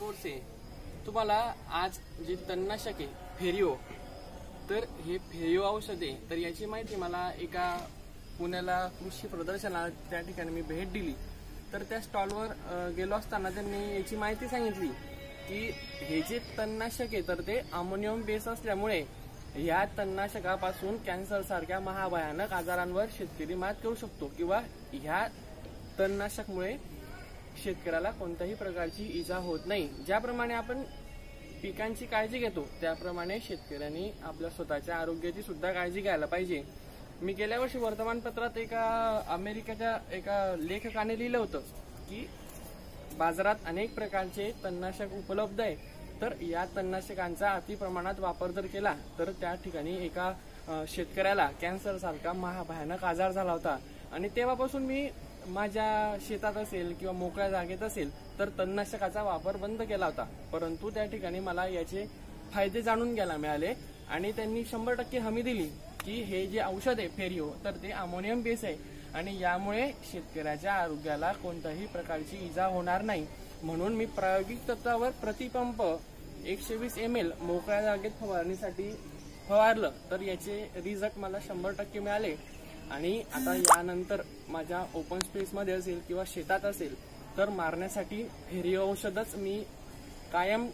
नमस्ते तुम्हाला आज जे तणनाशक आहे फेरिओ तर हे फेरिओ औषध आहे. तर याची माहिती मला एका पुण्याला कृषी प्रदर्शनाला त्या ठिकाणी मी भेट दिली. तर त्या स्टॉलवर गेलो असताना त्यांनी याची माहिती सांगितली की हे जे तणनाशक आहे तर ते अमोनियम बेस असल्यामुळे या तणनाशकापासून कॅन्सर सारख्या महाभयानक आजारांवर शेतकरी मात करू शकतो किंवा ह्या तणनाशकमुळे शेतकऱ्याला कोणत्याही प्रकारची इजा होत नाही. ज्याप्रमाणे आपण पिकांची काळजी घेतो त्याप्रमाणे शेतकऱ्यांनी आपल्या स्वतःच्या आरोग्याची सुद्धा काळजी घ्यायला पाहिजे. मी गेल्या वर्षी वर्तमानपत्रात एका अमेरिकेच्या एका लेखकाने लिहिलं होतं की बाजारात अनेक प्रकारचे तणनाशक उपलब्ध आहे. तर या तणनाशकांचा अति प्रमाणात वापर जर केला तर त्या ठिकाणी एका शेतकऱ्याला कॅन्सर सारखा महाभयानक आजार झाला होता. आणि तेव्हापासून मी माझ्या शेतात असेल किंवा मोकळ्या जागेत असेल तर तणनाशकाचा वापर बंद केला होता. परंतु त्या ठिकाणी मला याचे फायदे जाणून घ्यायला मिळाले आणि त्यांनी शंभर टक्के हमी दिली की हे जे औषध आहे फेरिओ तर ते अमोनियम बेस आहे. आणि यामुळे शेतकऱ्याच्या आरोग्याला कोणत्याही प्रकारची इजा होणार नाही. म्हणून मी प्रायोगिक तत्वावर प्रतिपंप एकशे वीस एम एल मोकळ्या जागेत फवारणीसाठी फवारलं तर याचे रिझल्ट मला शंभर टक्के मिळाले. आणि आता यानंतर माझ्या ओपन स्पेसमध्ये असेल किंवा शेतात असेल तर मारण्यासाठी फेरिओ औषधच मी कायम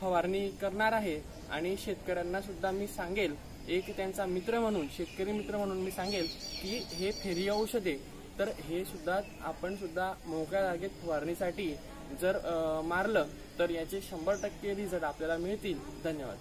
फवारणी करणार आहे. आणि शेतकऱ्यांना सुद्धा मी सांगेल एक त्यांचा मित्र म्हणून शेतकरी मित्र म्हणून मी सांगेल की हे फेरी औषधे तर हे सुद्धा आपण सुद्धा मोकळ्या जागेत फवारणीसाठी जर मारलं तर याचे शंभर टक्के रिझल्ट आपल्याला मिळतील. धन्यवाद.